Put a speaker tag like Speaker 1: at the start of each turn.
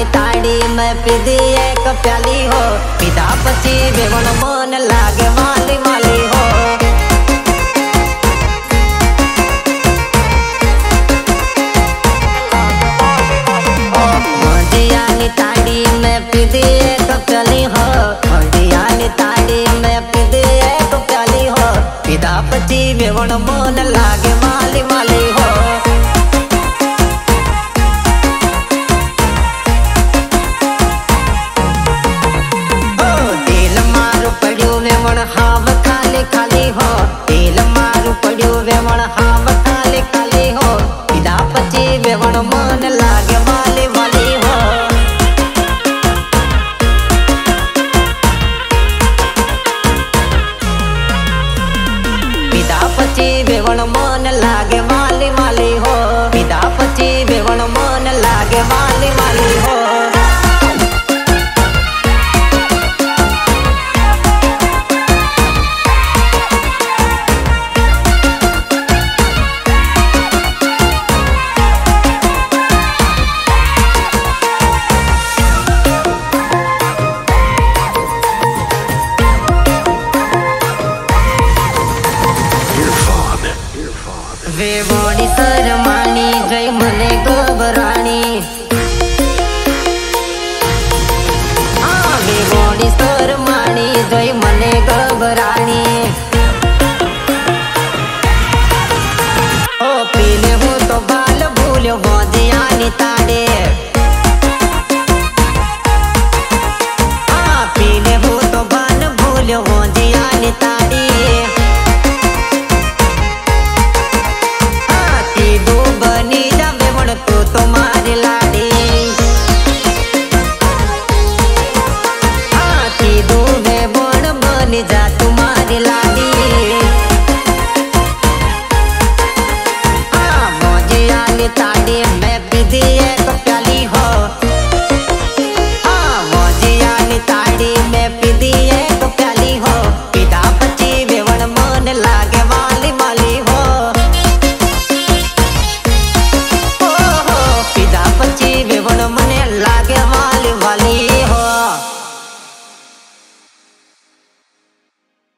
Speaker 1: नी ताड़ी, मैं पिदी एक प्याली हो। पिता पची बेवन मन लागे हो। एक प्याली हो। पिता पची बेवन मन लागे वाली वाली हो। I'm no money lagging. વેવોડી શરમાની જઈ મને ગભરાણી આ વેવોડી શરમાની જઈ મને ગભરાણી ઓ પીને હું તો બાલ ભૂલ્યો ગોદિયાની તાડે 기다려.